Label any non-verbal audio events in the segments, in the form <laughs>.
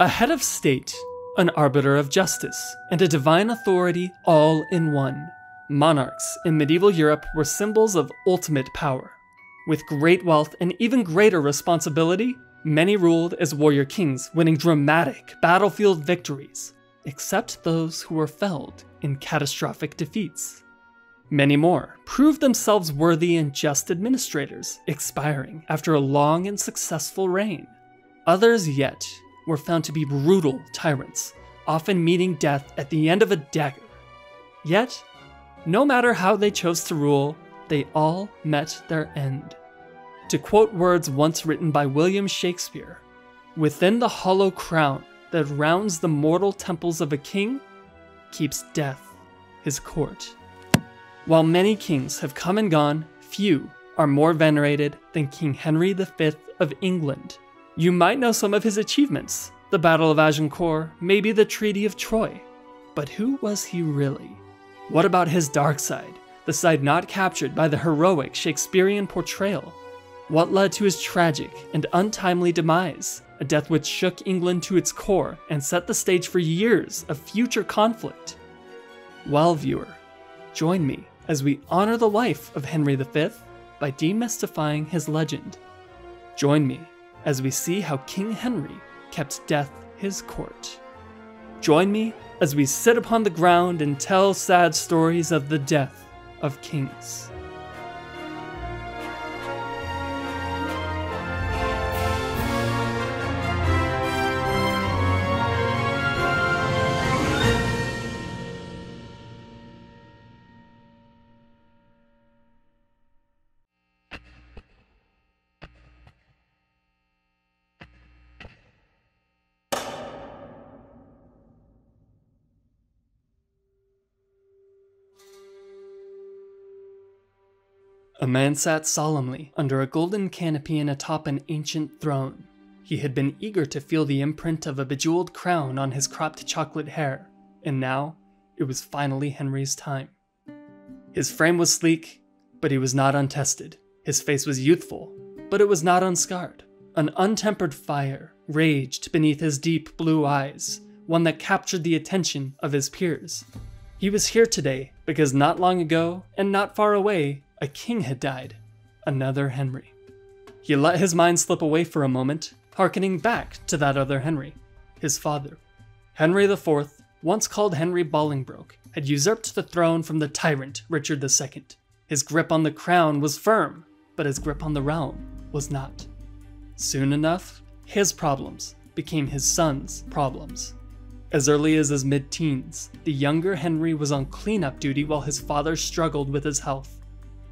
A head of state, an arbiter of justice, and a divine authority all in one. Monarchs in medieval Europe were symbols of ultimate power. With great wealth and even greater responsibility, many ruled as warrior kings, winning dramatic battlefield victories, except those who were felled in catastrophic defeats. Many more proved themselves worthy and just administrators, expiring after a long and successful reign. Others yet were found to be brutal tyrants, often meeting death at the end of a dagger. Yet, no matter how they chose to rule, they all met their end. To quote words once written by William Shakespeare, within the hollow crown that rounds the mortal temples of a king, keeps death his court. While many kings have come and gone, few are more venerated than King Henry V of England. You might know some of his achievements, the Battle of Agincourt, maybe the Treaty of Troyes. But who was he really? What about his dark side, the side not captured by the heroic Shakespearean portrayal? What led to his tragic and untimely demise, a death which shook England to its core and set the stage for years of future conflict? Well, viewer, join me as we honor the life of Henry V by demystifying his legend. Join me as we see how King Henry kept death his court. Join me as we sit upon the ground and tell sad stories of the death of kings. A man sat solemnly under a golden canopy and atop an ancient throne. He had been eager to feel the imprint of a bejeweled crown on his cropped chocolate hair, and now it was finally Henry's time. His frame was sleek, but he was not untested. His face was youthful, but it was not unscarred. An untempered fire raged beneath his deep blue eyes, one that captured the attention of his peers. He was here today because not long ago, and not far away, a king had died. Another Henry. He let his mind slip away for a moment, hearkening back to that other Henry, his father. Henry IV, once called Henry Bolingbroke, had usurped the throne from the tyrant Richard II. His grip on the crown was firm, but his grip on the realm was not. Soon enough, his problems became his son's problems. As early as his mid teens, the younger Henry was on cleanup duty while his father struggled with his health.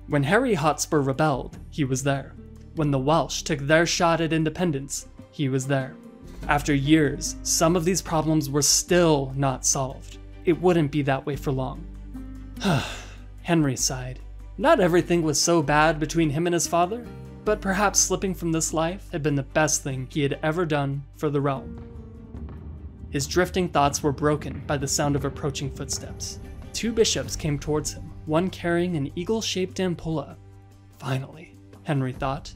When Harry Hotspur rebelled, he was there. When the Welsh took their shot at independence, he was there. After years, some of these problems were still not solved. It wouldn't be that way for long. <sighs> Henry sighed. Not everything was so bad between him and his father, but perhaps slipping from this life had been the best thing he had ever done for the realm. His drifting thoughts were broken by the sound of approaching footsteps. Two bishops came towards him one carrying an eagle shaped ampulla. Finally, Henry thought.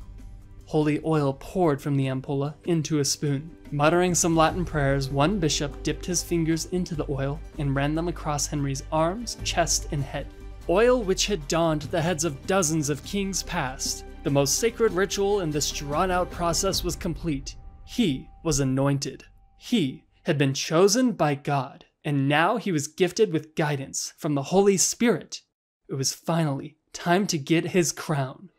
Holy oil poured from the ampulla into a spoon. Muttering some Latin prayers, one bishop dipped his fingers into the oil and ran them across Henry's arms, chest, and head. Oil which had dawned the heads of dozens of kings past. The most sacred ritual in this drawn out process was complete. He was anointed. He had been chosen by God, and now he was gifted with guidance from the Holy Spirit it was finally time to get his crown.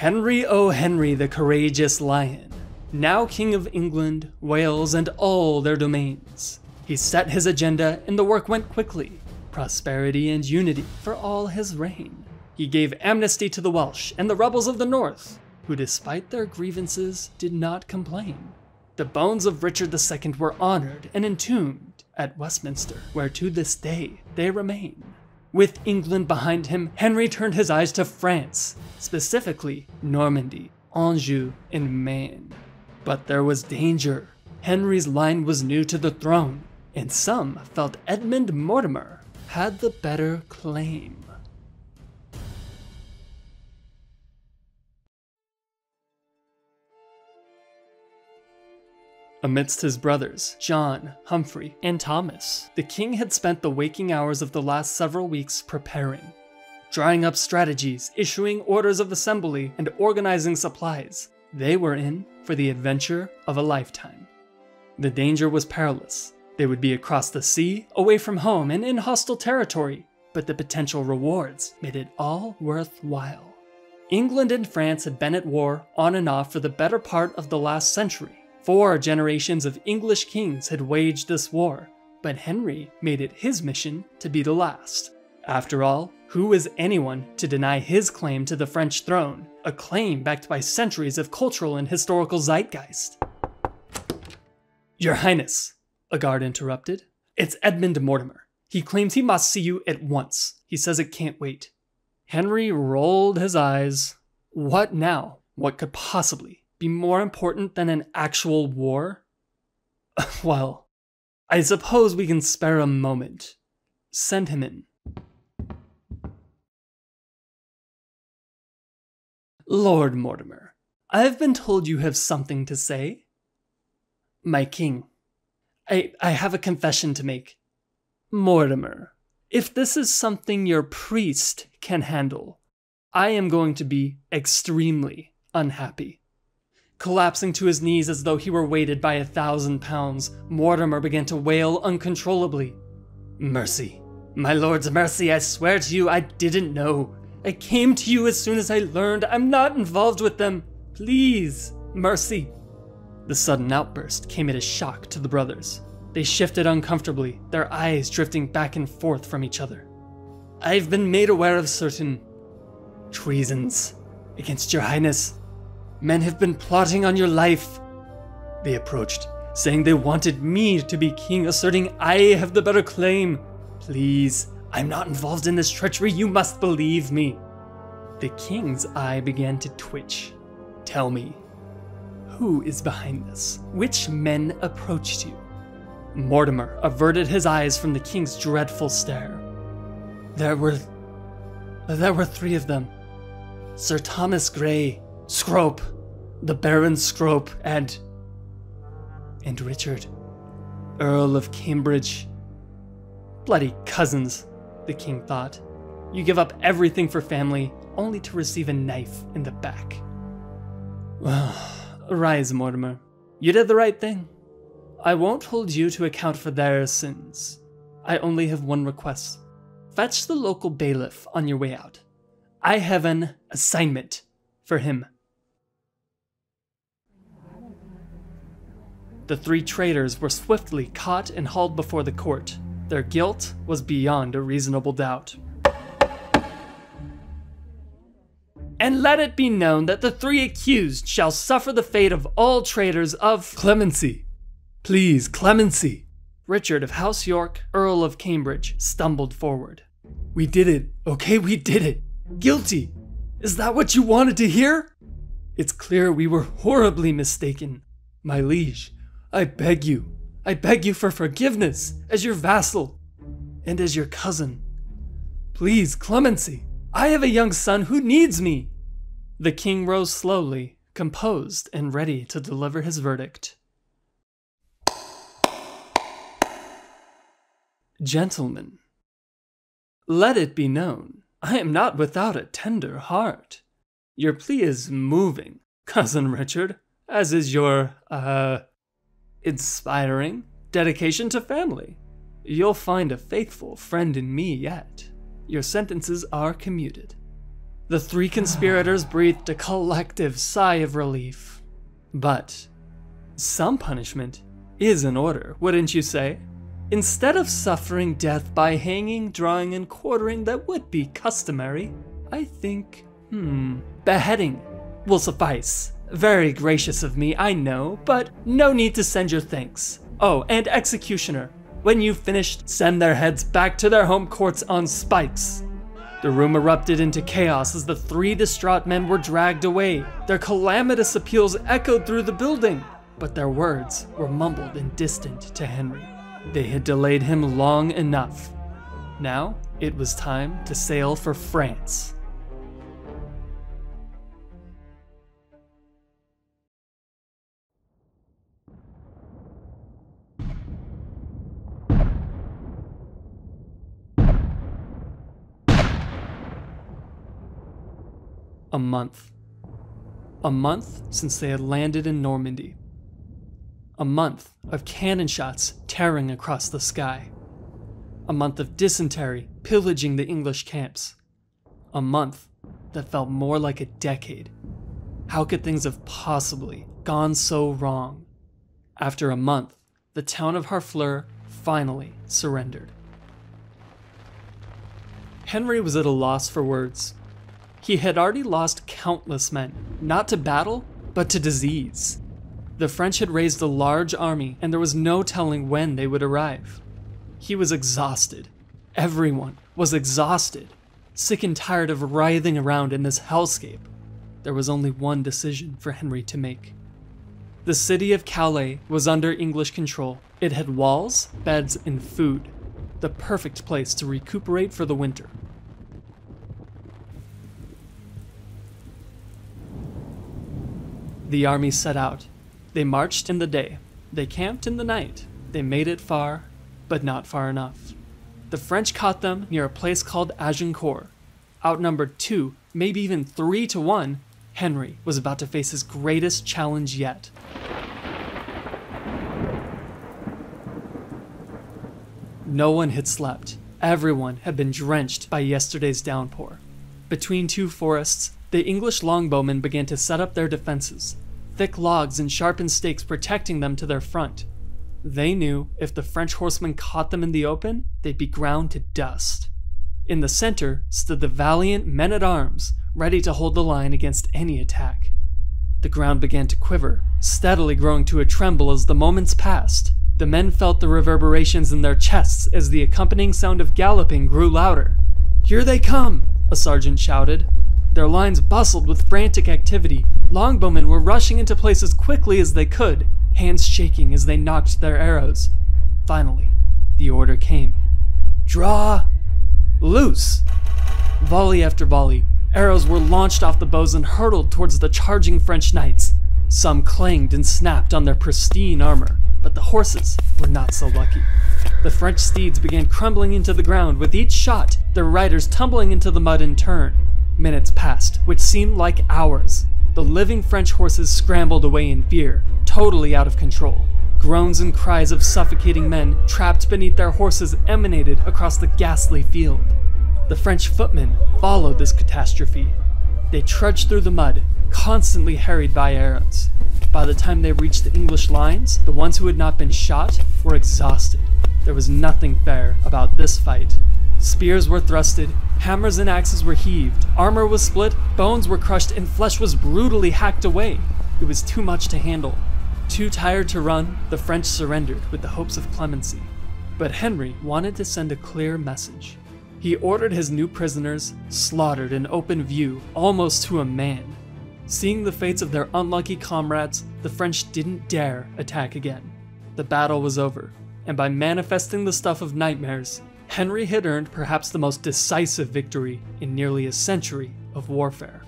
Henry O. Henry the Courageous Lion, now King of England, Wales, and all their domains. He set his agenda and the work went quickly. Prosperity and unity for all his reign. He gave amnesty to the Welsh and the rebels of the north, who despite their grievances did not complain. The bones of Richard II were honored and entombed at Westminster, where to this day they remain. With England behind him, Henry turned his eyes to France, specifically Normandy, Anjou, and Maine. But there was danger. Henry's line was new to the throne, and some felt Edmund Mortimer had the better claim. Amidst his brothers, John, Humphrey, and Thomas, the king had spent the waking hours of the last several weeks preparing, drawing up strategies, issuing orders of assembly, and organizing supplies. They were in for the adventure of a lifetime. The danger was perilous. They would be across the sea, away from home, and in hostile territory, but the potential rewards made it all worthwhile. England and France had been at war on and off for the better part of the last century. Four generations of English kings had waged this war, but Henry made it his mission to be the last. After all, who was anyone to deny his claim to the French throne, a claim backed by centuries of cultural and historical zeitgeist? Your Highness, a guard interrupted. It's Edmund Mortimer. He claims he must see you at once. He says it can't wait. Henry rolled his eyes. What now? What could possibly be more important than an actual war? <laughs> well, I suppose we can spare a moment. Send him in. Lord Mortimer, I have been told you have something to say. My king, I, I have a confession to make. Mortimer, if this is something your priest can handle, I am going to be extremely unhappy. Collapsing to his knees as though he were weighted by a thousand pounds, Mortimer began to wail uncontrollably. Mercy, my lord's mercy, I swear to you, I didn't know. I came to you as soon as I learned I'm not involved with them. Please, mercy. The sudden outburst came as a shock to the brothers. They shifted uncomfortably, their eyes drifting back and forth from each other. I've been made aware of certain treasons against your highness. Men have been plotting on your life. They approached, saying they wanted me to be king, asserting I have the better claim. Please, I'm not involved in this treachery, you must believe me. The king's eye began to twitch. Tell me, who is behind this? Which men approached you? Mortimer averted his eyes from the king's dreadful stare. There were. There were three of them Sir Thomas Grey, Scrope, the Baron Scrope, and. and Richard, Earl of Cambridge. Bloody cousins, the king thought. You give up everything for family, only to receive a knife in the back. Well, <sighs> arise, Mortimer. You did the right thing. I won't hold you to account for their sins. I only have one request. Fetch the local bailiff on your way out. I have an assignment for him. The three traitors were swiftly caught and hauled before the court. Their guilt was beyond a reasonable doubt. And let it be known that the three accused shall suffer the fate of all traitors of clemency. Please, clemency. Richard of House York, Earl of Cambridge, stumbled forward. We did it, okay? We did it. Guilty. Is that what you wanted to hear? It's clear we were horribly mistaken. My liege, I beg you, I beg you for forgiveness as your vassal and as your cousin. Please, clemency. I have a young son who needs me. The king rose slowly, composed and ready to deliver his verdict. Gentlemen, let it be known, I am not without a tender heart. Your plea is moving, Cousin Richard, as is your, uh, inspiring dedication to family. You'll find a faithful friend in me yet. Your sentences are commuted. The three <sighs> conspirators breathed a collective sigh of relief. But some punishment is in order, wouldn't you say? Instead of suffering death by hanging, drawing, and quartering that would be customary, I think, hmm, beheading will suffice. Very gracious of me, I know, but no need to send your thanks. Oh, and executioner, When you've finished, send their heads back to their home courts on spikes. The room erupted into chaos as the three distraught men were dragged away. Their calamitous appeals echoed through the building, but their words were mumbled and distant to Henry. They had delayed him long enough. Now it was time to sail for France. A month. A month since they had landed in Normandy. A month of cannon shots tearing across the sky. A month of dysentery pillaging the English camps. A month that felt more like a decade. How could things have possibly gone so wrong? After a month, the town of Harfleur finally surrendered. Henry was at a loss for words. He had already lost countless men, not to battle, but to disease. The French had raised a large army, and there was no telling when they would arrive. He was exhausted. Everyone was exhausted, sick and tired of writhing around in this hellscape. There was only one decision for Henry to make. The city of Calais was under English control. It had walls, beds, and food, the perfect place to recuperate for the winter. The army set out. They marched in the day. They camped in the night. They made it far, but not far enough. The French caught them near a place called Agincourt. Outnumbered two, maybe even three to one, Henry was about to face his greatest challenge yet. No one had slept. Everyone had been drenched by yesterday's downpour. Between two forests, the English longbowmen began to set up their defenses, thick logs and sharpened stakes protecting them to their front. They knew if the French horsemen caught them in the open, they'd be ground to dust. In the center stood the valiant men at arms, ready to hold the line against any attack. The ground began to quiver, steadily growing to a tremble as the moments passed. The men felt the reverberations in their chests as the accompanying sound of galloping grew louder. Here they come, a sergeant shouted. Their lines bustled with frantic activity. Longbowmen were rushing into place as quickly as they could, hands shaking as they nocked their arrows. Finally, the order came Draw! Loose! Volley after volley, arrows were launched off the bows and hurtled towards the charging French knights. Some clanged and snapped on their pristine armor, but the horses were not so lucky. The French steeds began crumbling into the ground with each shot, their riders tumbling into the mud in turn. Minutes passed, which seemed like hours. The living French horses scrambled away in fear, totally out of control. Groans and cries of suffocating men trapped beneath their horses emanated across the ghastly field. The French footmen followed this catastrophe. They trudged through the mud, constantly harried by arrows. By the time they reached the English lines, the ones who had not been shot were exhausted. There was nothing fair about this fight. Spears were thrusted, hammers and axes were heaved, armor was split, bones were crushed, and flesh was brutally hacked away. It was too much to handle. Too tired to run, the French surrendered with the hopes of clemency. But Henry wanted to send a clear message. He ordered his new prisoners slaughtered in open view, almost to a man. Seeing the fates of their unlucky comrades, the French didn't dare attack again. The battle was over, and by manifesting the stuff of nightmares, Henry had earned perhaps the most decisive victory in nearly a century of warfare.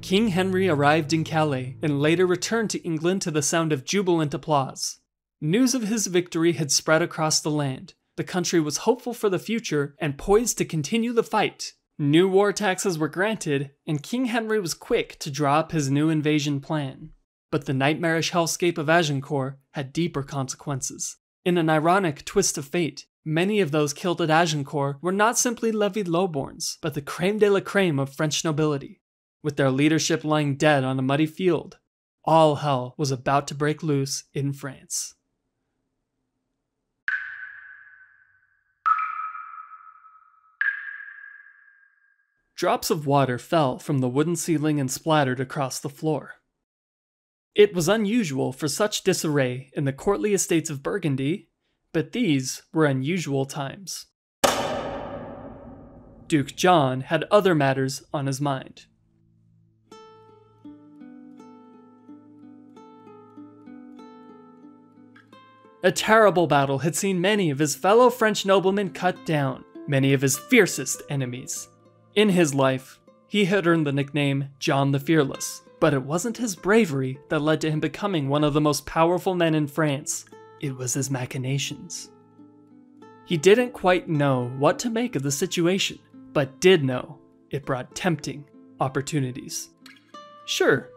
King Henry arrived in Calais and later returned to England to the sound of jubilant applause. News of his victory had spread across the land. The country was hopeful for the future and poised to continue the fight. New war taxes were granted, and King Henry was quick to draw up his new invasion plan. But the nightmarish hellscape of Agincourt had deeper consequences. In an ironic twist of fate, many of those killed at Agincourt were not simply levied lowborns, but the creme de la creme of French nobility. With their leadership lying dead on a muddy field, all hell was about to break loose in France. Drops of water fell from the wooden ceiling and splattered across the floor. It was unusual for such disarray in the courtly estates of Burgundy, but these were unusual times. Duke John had other matters on his mind. A terrible battle had seen many of his fellow French noblemen cut down, many of his fiercest enemies. In his life, he had earned the nickname John the Fearless, but it wasn't his bravery that led to him becoming one of the most powerful men in France, it was his machinations. He didn't quite know what to make of the situation, but did know it brought tempting opportunities. Sure,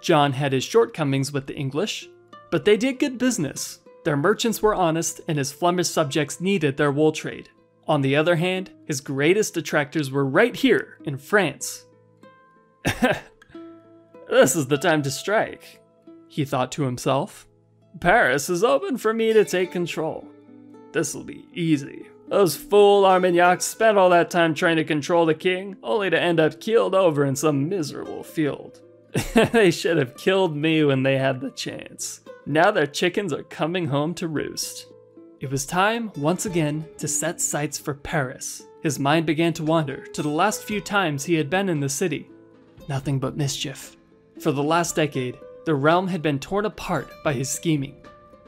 John had his shortcomings with the English, but they did good business. Their merchants were honest, and his Flemish subjects needed their wool trade. On the other hand, his greatest detractors were right here in France. <laughs> this is the time to strike, he thought to himself. Paris is open for me to take control. This'll be easy. Those fool Armagnacs spent all that time trying to control the king, only to end up keeled over in some miserable field. <laughs> they should have killed me when they had the chance. Now their chickens are coming home to roost. It was time, once again, to set sights for Paris. His mind began to wander to the last few times he had been in the city. Nothing but mischief. For the last decade, the realm had been torn apart by his scheming.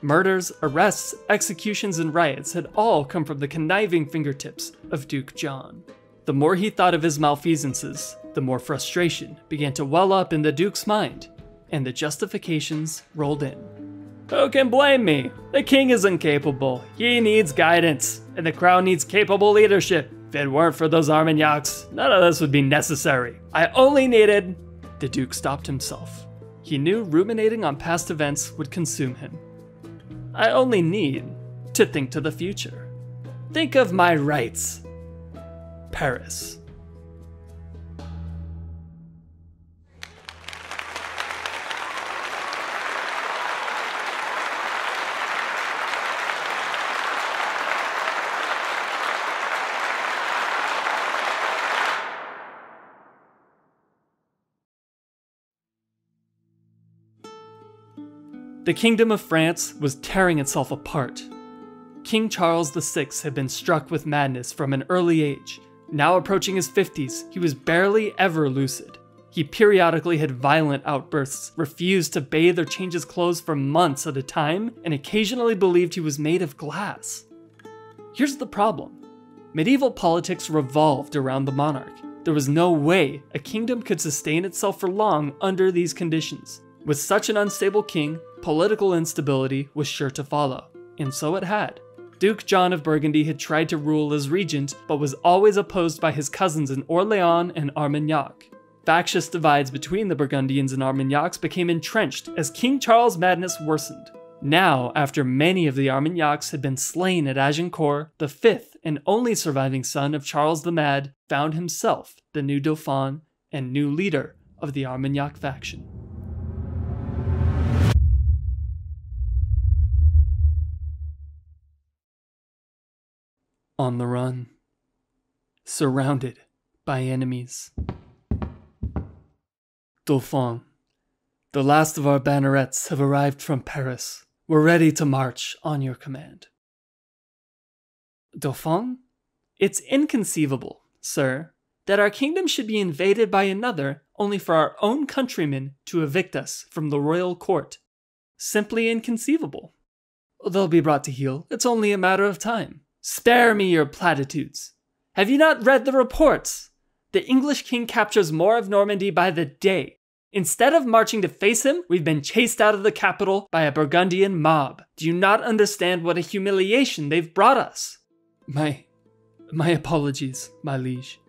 Murders, arrests, executions, and riots had all come from the conniving fingertips of Duke John. The more he thought of his malfeasances, the more frustration began to well up in the Duke's mind, and the justifications rolled in. Who can blame me? The king is incapable. He needs guidance, and the crown needs capable leadership. If it weren't for those Armagnacs, none of this would be necessary. I only needed. The Duke stopped himself. He knew ruminating on past events would consume him. I only need to think to the future. Think of my rights. Paris. The Kingdom of France was tearing itself apart. King Charles VI had been struck with madness from an early age. Now approaching his 50s, he was barely ever lucid. He periodically had violent outbursts, refused to bathe or change his clothes for months at a time, and occasionally believed he was made of glass. Here's the problem medieval politics revolved around the monarch. There was no way a kingdom could sustain itself for long under these conditions. With such an unstable king, political instability was sure to follow, and so it had. Duke John of Burgundy had tried to rule as regent, but was always opposed by his cousins in Orleans and Armagnac. Factious divides between the Burgundians and Armagnacs became entrenched as King Charles' madness worsened. Now, after many of the Armagnacs had been slain at Agincourt, the fifth and only surviving son of Charles the Mad found himself the new Dauphin and new leader of the Armagnac faction. On the run, surrounded by enemies. Dauphin, the last of our bannerets have arrived from Paris. We're ready to march on your command. Dauphin? It's inconceivable, sir, that our kingdom should be invaded by another only for our own countrymen to evict us from the royal court. Simply inconceivable. They'll be brought to heel. It's only a matter of time. Spare me your platitudes. Have you not read the reports? The English king captures more of Normandy by the day. Instead of marching to face him, we've been chased out of the capital by a Burgundian mob. Do you not understand what a humiliation they've brought us? My. my apologies, my liege.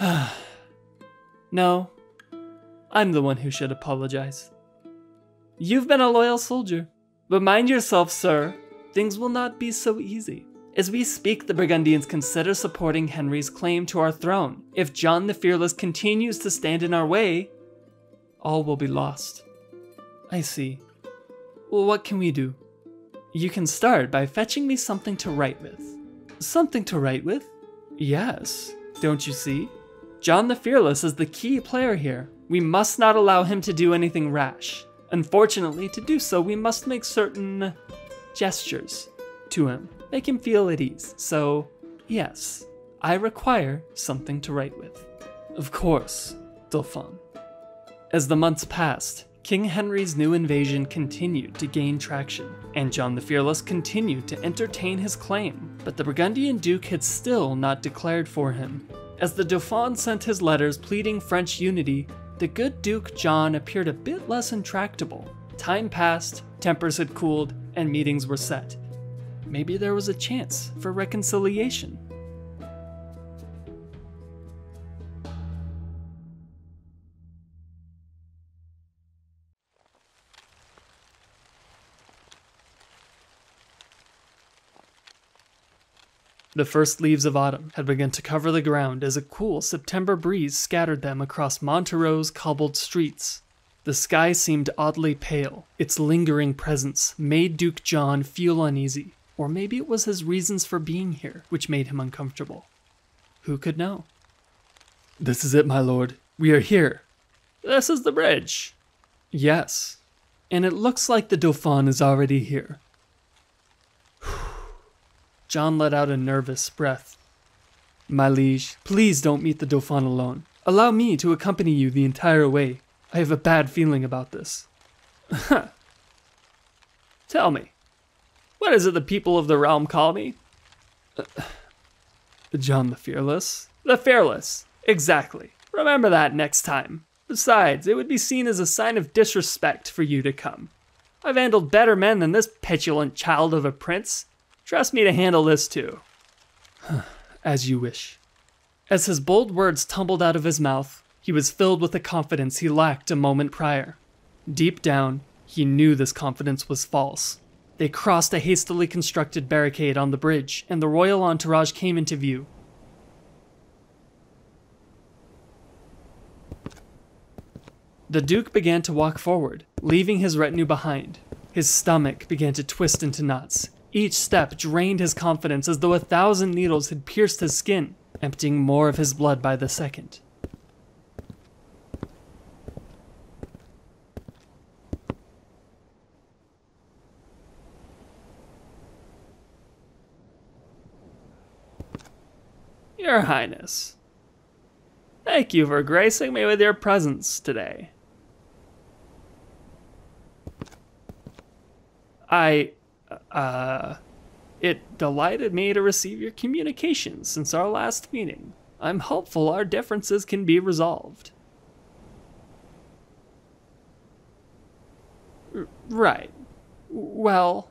<sighs> no, I'm the one who should apologize. You've been a loyal soldier, but mind yourself, sir, things will not be so easy. As we speak, the Burgundians consider supporting Henry's claim to our throne. If John the Fearless continues to stand in our way, all will be lost. I see. Well, what can we do? You can start by fetching me something to write with. Something to write with? Yes. Don't you see? John the Fearless is the key player here. We must not allow him to do anything rash. Unfortunately, to do so, we must make certain gestures to him, make him feel at ease. So, yes, I require something to write with. Of course, Dauphin. As the months passed, King Henry's new invasion continued to gain traction, and John the Fearless continued to entertain his claim, but the Burgundian Duke had still not declared for him. As the Dauphin sent his letters pleading French unity, the good Duke John appeared a bit less intractable. Time passed, tempers had cooled, and meetings were set. Maybe there was a chance for reconciliation. The first leaves of autumn had begun to cover the ground as a cool September breeze scattered them across Montereau's cobbled streets. The sky seemed oddly pale. Its lingering presence made Duke John feel uneasy, or maybe it was his reasons for being here which made him uncomfortable. Who could know? This is it, my lord. We are here. This is the bridge. Yes. And it looks like the Dauphin is already here. <sighs> John let out a nervous breath. My liege, please don't meet the Dauphin alone. Allow me to accompany you the entire way. I have a bad feeling about this. <laughs> Tell me, what is it the people of the realm call me? Uh, John the Fearless? The Fearless, exactly. Remember that next time. Besides, it would be seen as a sign of disrespect for you to come. I've handled better men than this petulant child of a prince, Trust me to handle this too. <sighs> As you wish. As his bold words tumbled out of his mouth, he was filled with a confidence he lacked a moment prior. Deep down, he knew this confidence was false. They crossed a hastily constructed barricade on the bridge, and the royal entourage came into view. The Duke began to walk forward, leaving his retinue behind. His stomach began to twist into knots, each step drained his confidence as though a thousand needles had pierced his skin, emptying more of his blood by the second. Your Highness, thank you for gracing me with your presence today. I uh, it delighted me to receive your communications since our last meeting. I'm hopeful our differences can be resolved. R right. Well,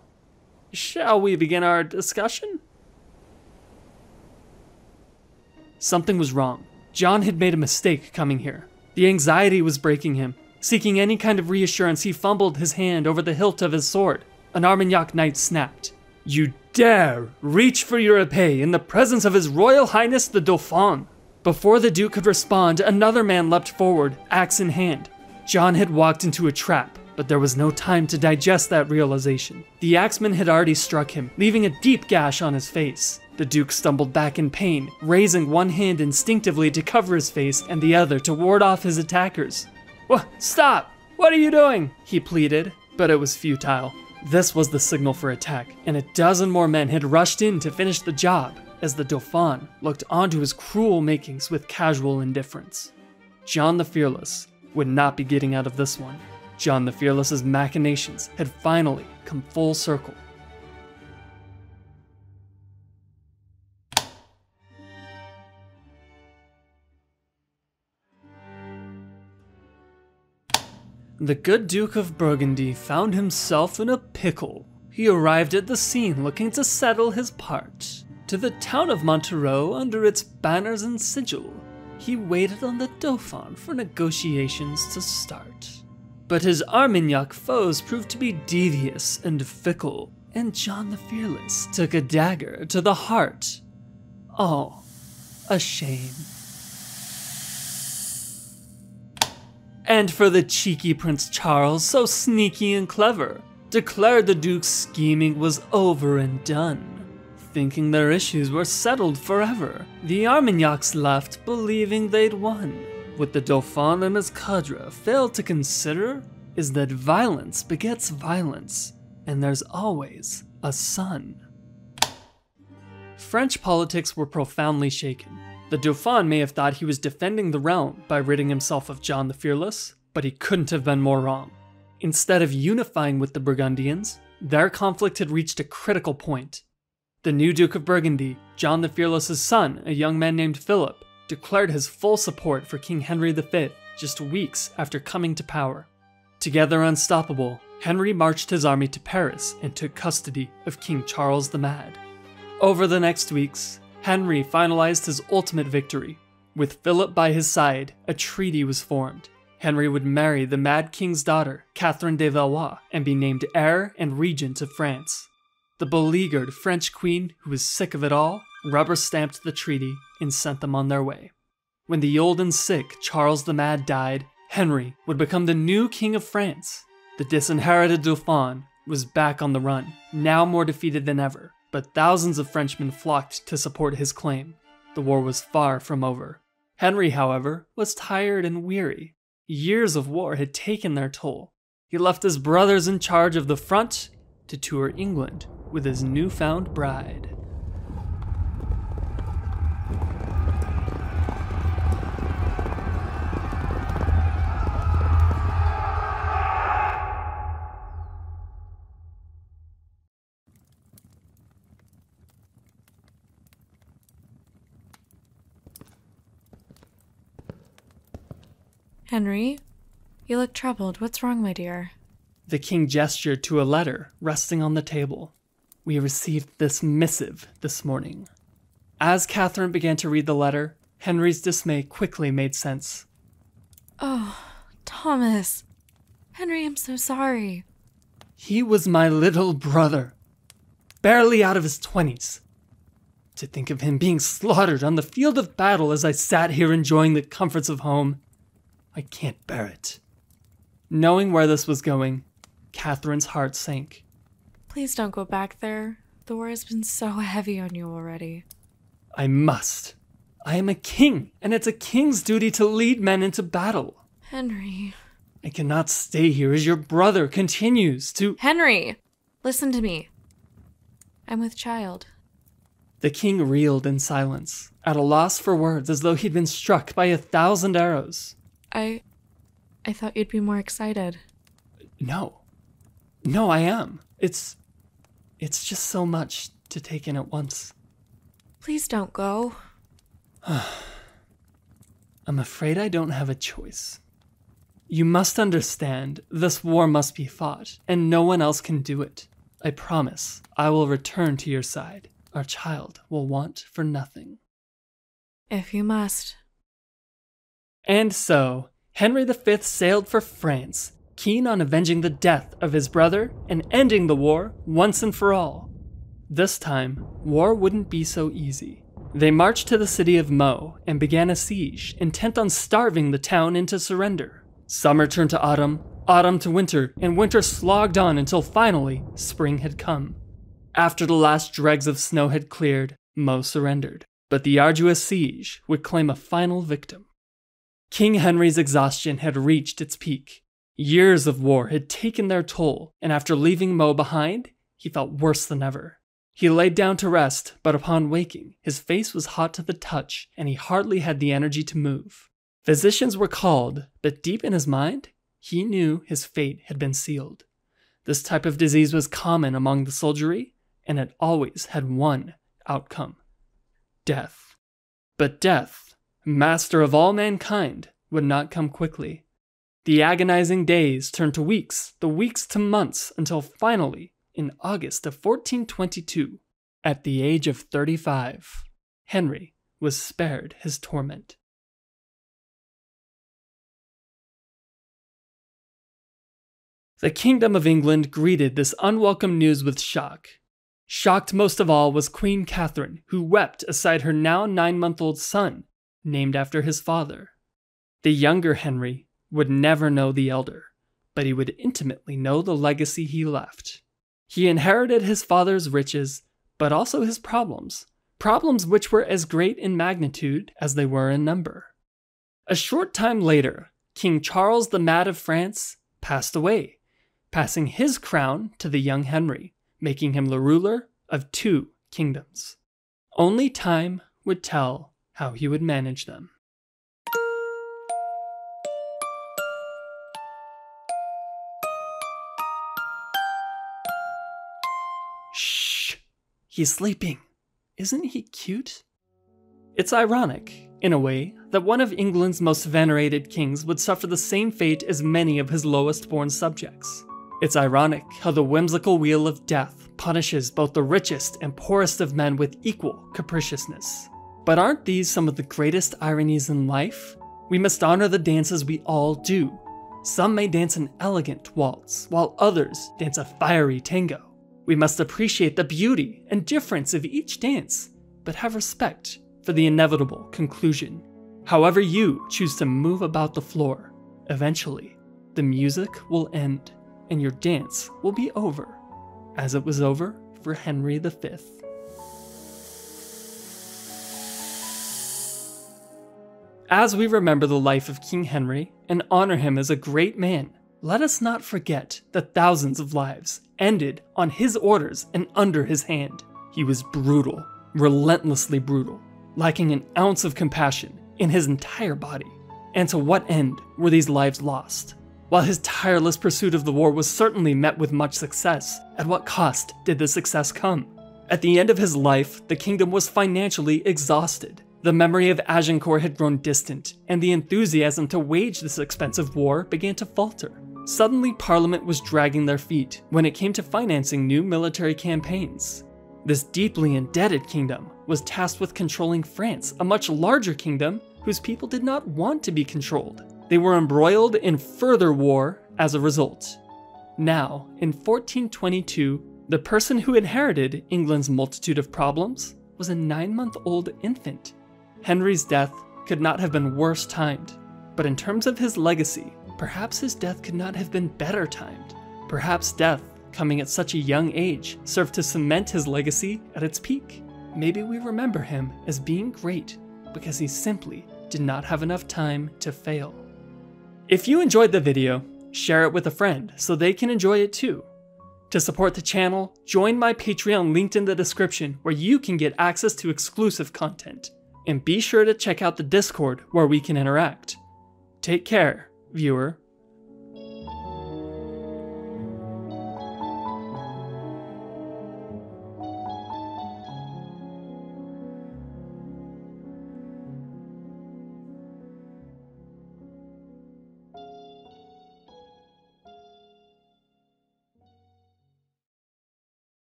shall we begin our discussion? Something was wrong. John had made a mistake coming here. The anxiety was breaking him. Seeking any kind of reassurance, he fumbled his hand over the hilt of his sword. An Armagnac knight snapped. You dare reach for your epee in the presence of His Royal Highness the Dauphin. Before the Duke could respond, another man leapt forward, axe in hand. John had walked into a trap, but there was no time to digest that realization. The axeman had already struck him, leaving a deep gash on his face. The Duke stumbled back in pain, raising one hand instinctively to cover his face and the other to ward off his attackers. Stop! What are you doing? He pleaded, but it was futile. This was the signal for attack, and a dozen more men had rushed in to finish the job as the Dauphin looked onto his cruel makings with casual indifference. John the Fearless would not be getting out of this one. John the Fearless's machinations had finally come full circle. The good Duke of Burgundy found himself in a pickle. He arrived at the scene looking to settle his part. To the town of Montereau under its banners and sigil, he waited on the Dauphin for negotiations to start. But his Armagnac foes proved to be devious and fickle, and John the Fearless took a dagger to the heart. Oh, a shame. And for the cheeky Prince Charles, so sneaky and clever, declared the Duke's scheming was over and done. Thinking their issues were settled forever, the Armagnacs left believing they'd won. What the Dauphin and his cadre failed to consider is that violence begets violence, and there's always a son. French politics were profoundly shaken. The Dauphin may have thought he was defending the realm by ridding himself of John the Fearless, but he couldn't have been more wrong. Instead of unifying with the Burgundians, their conflict had reached a critical point. The new Duke of Burgundy, John the Fearless's son, a young man named Philip, declared his full support for King Henry V just weeks after coming to power. Together unstoppable, Henry marched his army to Paris and took custody of King Charles the Mad. Over the next weeks, Henry finalized his ultimate victory. With Philip by his side, a treaty was formed. Henry would marry the Mad King's daughter, Catherine de Valois, and be named heir and regent of France. The beleaguered French queen, who was sick of it all, rubber stamped the treaty and sent them on their way. When the old and sick Charles the Mad died, Henry would become the new king of France. The disinherited Dauphin was back on the run, now more defeated than ever, but thousands of Frenchmen flocked to support his claim. The war was far from over. Henry, however, was tired and weary. Years of war had taken their toll. He left his brothers in charge of the front to tour England with his newfound bride. Henry, you look troubled. What's wrong, my dear? The king gestured to a letter resting on the table. We received this missive this morning. As Catherine began to read the letter, Henry's dismay quickly made sense. Oh, Thomas. Henry, I'm so sorry. He was my little brother, barely out of his twenties. To think of him being slaughtered on the field of battle as I sat here enjoying the comforts of home, I can't bear it. Knowing where this was going, Catherine's heart sank. Please don't go back there. The war has been so heavy on you already. I must. I am a king, and it's a king's duty to lead men into battle. Henry. I cannot stay here as your brother continues to. Henry! Listen to me. I'm with child. The king reeled in silence, at a loss for words as though he'd been struck by a thousand arrows. I. I thought you'd be more excited. No. No, I am. It's. It's just so much to take in at once. Please don't go. <sighs> I'm afraid I don't have a choice. You must understand, this war must be fought, and no one else can do it. I promise I will return to your side. Our child will want for nothing. If you must. And so, Henry V sailed for France, keen on avenging the death of his brother and ending the war once and for all. This time, war wouldn't be so easy. They marched to the city of Meaux and began a siege, intent on starving the town into surrender. Summer turned to autumn, autumn to winter, and winter slogged on until finally spring had come. After the last dregs of snow had cleared, Meaux surrendered, but the arduous siege would claim a final victim. King Henry's exhaustion had reached its peak. Years of war had taken their toll, and after leaving Meaux behind, he felt worse than ever. He laid down to rest, but upon waking, his face was hot to the touch, and he hardly had the energy to move. Physicians were called, but deep in his mind, he knew his fate had been sealed. This type of disease was common among the soldiery, and it always had one outcome death. But death, master of all mankind, would not come quickly. The agonizing days turned to weeks, the weeks to months, until finally, in August of 1422, at the age of 35, Henry was spared his torment. The Kingdom of England greeted this unwelcome news with shock. Shocked most of all was Queen Catherine, who wept aside her now nine month old son, named after his father. The younger Henry would never know the elder, but he would intimately know the legacy he left. He inherited his father's riches, but also his problems, problems which were as great in magnitude as they were in number. A short time later, King Charles the Mad of France passed away, passing his crown to the young Henry, making him the ruler of two kingdoms. Only time would tell how he would manage them. Shh, he's sleeping. Isn't he cute? It's ironic, in a way, that one of England's most venerated kings would suffer the same fate as many of his lowest born subjects. It's ironic how the whimsical wheel of death punishes both the richest and poorest of men with equal capriciousness. But aren't these some of the greatest ironies in life? We must honor the dances we all do. Some may dance an elegant waltz, while others dance a fiery tango. We must appreciate the beauty and difference of each dance, but have respect for the inevitable conclusion. However, you choose to move about the floor, eventually, the music will end and your dance will be over, as it was over for Henry V. As we remember the life of King Henry and honor him as a great man, let us not forget that thousands of lives ended on his orders and under his hand. He was brutal, relentlessly brutal, lacking an ounce of compassion in his entire body. And to what end were these lives lost? While his tireless pursuit of the war was certainly met with much success, at what cost did the success come? At the end of his life, the kingdom was financially exhausted. The memory of Agincourt had grown distant, and the enthusiasm to wage this expensive war began to falter. Suddenly, Parliament was dragging their feet when it came to financing new military campaigns. This deeply indebted kingdom was tasked with controlling France, a much larger kingdom whose people did not want to be controlled. They were embroiled in further war as a result. Now, in 1422, the person who inherited England's multitude of problems was a nine month old infant. Henry's death could not have been worse timed, but in terms of his legacy, perhaps his death could not have been better timed. Perhaps death, coming at such a young age, served to cement his legacy at its peak. Maybe we remember him as being great because he simply did not have enough time to fail. If you enjoyed the video, share it with a friend so they can enjoy it too. To support the channel, join my Patreon linked in the description where you can get access to exclusive content. And be sure to check out the Discord where we can interact. Take care, viewer.